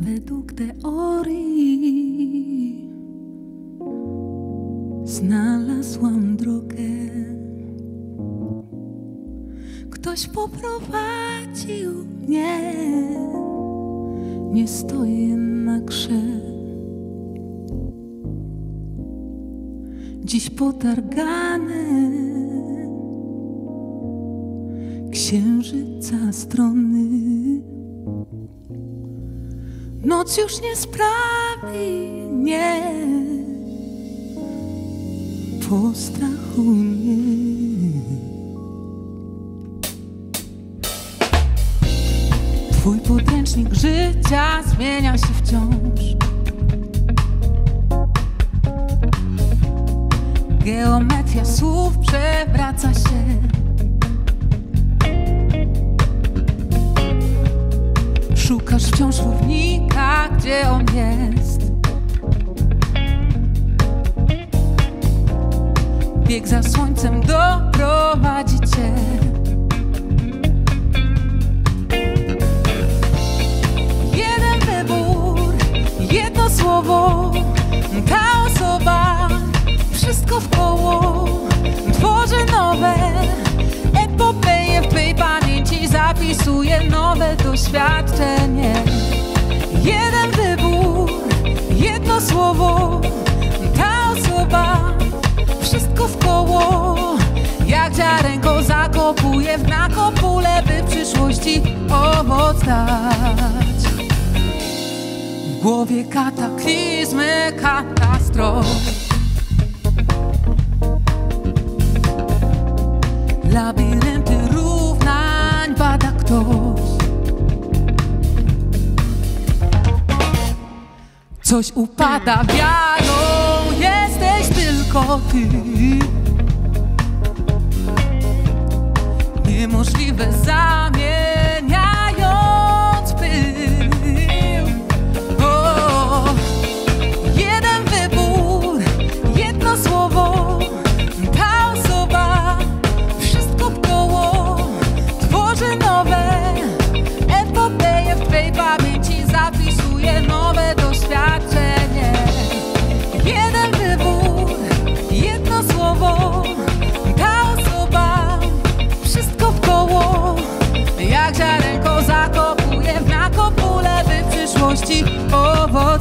według teorii znalazłam drogę. Ktoś poprowadził mnie, nie stoję na grze. Dziś potargane księżyca strony. Noc już nie sprawi, nie postrachu nie. Twój podręcznik życia zmienia się wciąż. Geometria słów przewraca się. Szukasz wciąż Bieg za słońcem doprowadzi cię. Jeden wybór, jedno słowo, ta osoba, wszystko w koło tworzy nowe epopeje w twej pamięci, zapisuje nowe doświadczenie. Jeden wybór, jedno słowo, zakopuje w nakopule, by przyszłości owoc dać. W głowie kataklizmy, katastrof. Labirynty równań bada ktoś. Coś upada wiarą, jesteś tylko ty. Niemożliwe. Zamieniając przyszłości owoc.